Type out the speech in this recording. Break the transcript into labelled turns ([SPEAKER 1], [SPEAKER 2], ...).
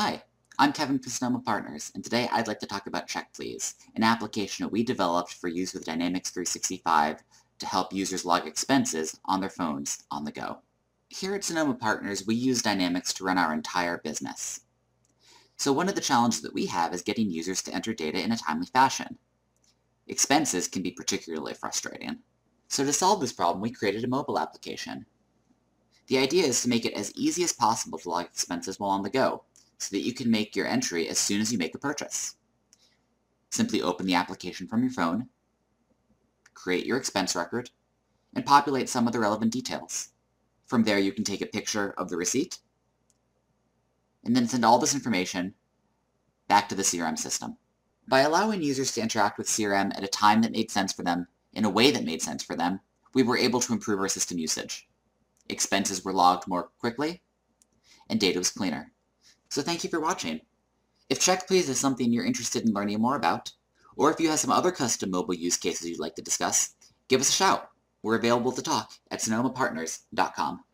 [SPEAKER 1] Hi, I'm Kevin from Sonoma Partners, and today I'd like to talk about Check Please, an application that we developed for use with Dynamics 365 to help users log expenses on their phones on the go. Here at Sonoma Partners, we use Dynamics to run our entire business. So one of the challenges that we have is getting users to enter data in a timely fashion. Expenses can be particularly frustrating. So to solve this problem, we created a mobile application. The idea is to make it as easy as possible to log expenses while on the go, so that you can make your entry as soon as you make a purchase. Simply open the application from your phone, create your expense record, and populate some of the relevant details. From there you can take a picture of the receipt, and then send all this information back to the CRM system. By allowing users to interact with CRM at a time that made sense for them, in a way that made sense for them, we were able to improve our system usage. Expenses were logged more quickly, and data was cleaner. So thank you for watching. If Check Please is something you're interested in learning more about, or if you have some other custom mobile use cases you'd like to discuss, give us a shout. We're available to talk at sonomapartners.com.